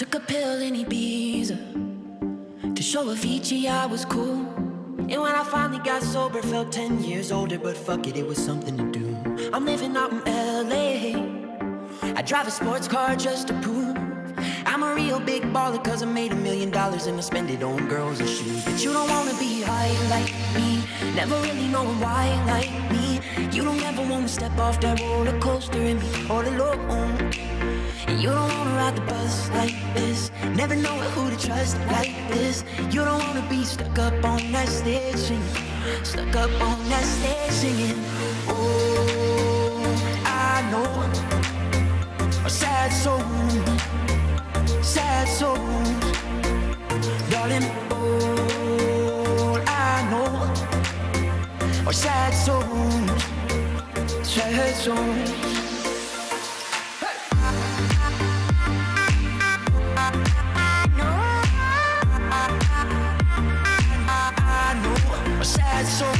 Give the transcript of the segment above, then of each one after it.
Took a pill in Ibiza to show Avicii I was cool. And when I finally got sober, felt 10 years older, but fuck it, it was something to do. I'm living out in LA. I drive a sports car just to prove I'm a real big baller, cause I made a million dollars and I spend it on girls and shoes. But you don't wanna be high like me, never really knowing why like me. You don't ever wanna step off that roller coaster and be all alone. And you don't wanna ride the bus like this, never knowing who to trust like this. You don't wanna be stuck up on that stage singing, stuck up on that stage singing. Oh, I know a sad soul, sad soul, darling. All I know are sad souls, sad souls. Know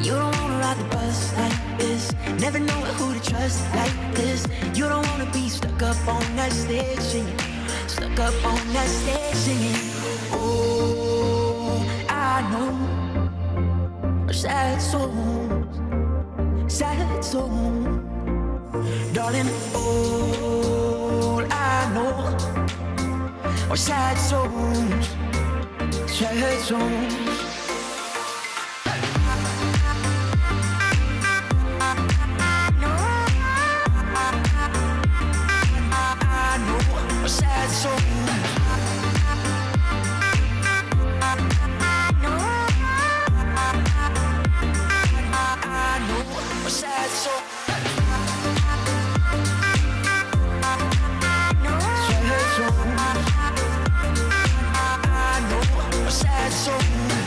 You don't wanna ride the bus like this. Never knowing who to trust like this. You don't wanna be stuck up on that stage singing. Stuck up on that stage singing. Oh, I know. Sad souls Sad souls Darling, all I know Are sad souls Sad souls sad